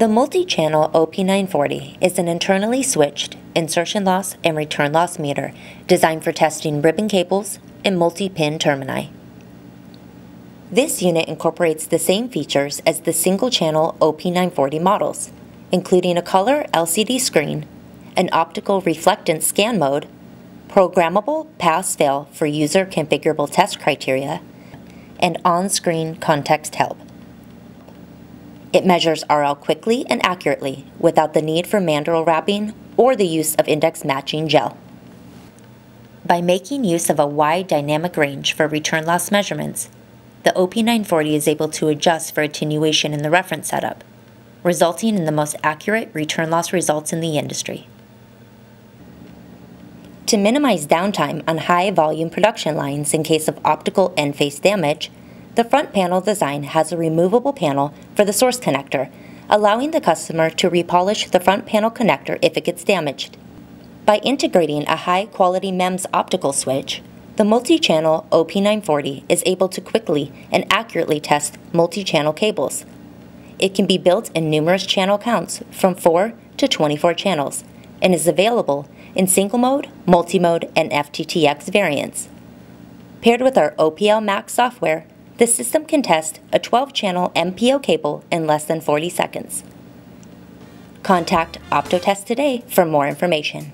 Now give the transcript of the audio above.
The multi-channel OP940 is an internally switched insertion loss and return loss meter designed for testing ribbon cables and multi-pin termini. This unit incorporates the same features as the single-channel OP940 models, including a color LCD screen, an optical reflectance scan mode, programmable pass-fail for user configurable test criteria, and on-screen context help. It measures RL quickly and accurately without the need for mandrel wrapping or the use of index matching gel. By making use of a wide dynamic range for return loss measurements, the OP940 is able to adjust for attenuation in the reference setup, resulting in the most accurate return loss results in the industry. To minimize downtime on high volume production lines in case of optical end face damage, the front panel design has a removable panel for the source connector, allowing the customer to repolish the front panel connector if it gets damaged. By integrating a high quality MEMS optical switch, the multi-channel OP940 is able to quickly and accurately test multi-channel cables. It can be built in numerous channel counts from 4 to 24 channels and is available in single mode, multi mode, and FTTX variants. Paired with our OPL Max software, the system can test a 12 channel MPO cable in less than 40 seconds. Contact Optotest today for more information.